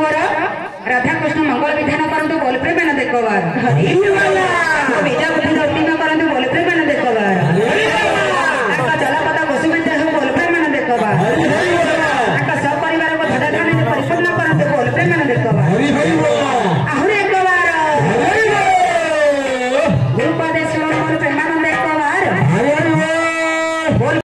ପୁଅର ରାଧାକୃଷ୍ଣ ମଙ୍ଗଳ ବିଧାନ କରନ୍ତୁ ବୋଲ ପ୍ରେମେଣ ଦେଖବାର